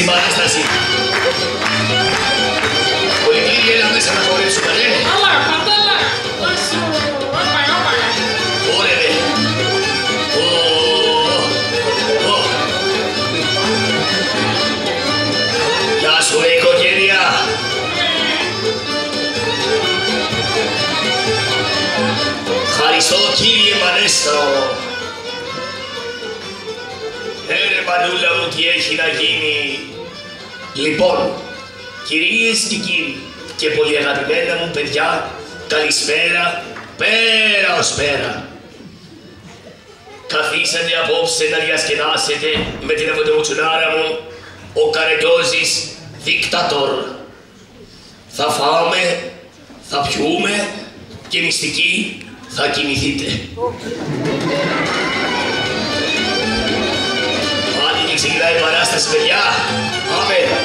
στη παράσταση. Πολιτήρη, έλα μέσα να χορέψουμε, ναι. Όλα, πατέλα, όπα, όπα. Ωραία, ναι. Ευχαριστώ, κύριε Μανέστρο έρε μανούλα μου τι έχει να γίνει. Λοιπόν, κυρίες και κύριοι και πολύ αγαπημένα μου παιδιά, καλησπέρα, πέρα ως πέρα. Καθίσατε απόψε να διασκεδάσετε με την αυτομουτσουνάρα μου, ο Καρετόζης Δικτατόρ. Θα φάμε, θα πιούμε και μυστικοί θα κοιμηθείτε. Άντε και ξεκινάει η παράσταση, παιδιά. Πάμε.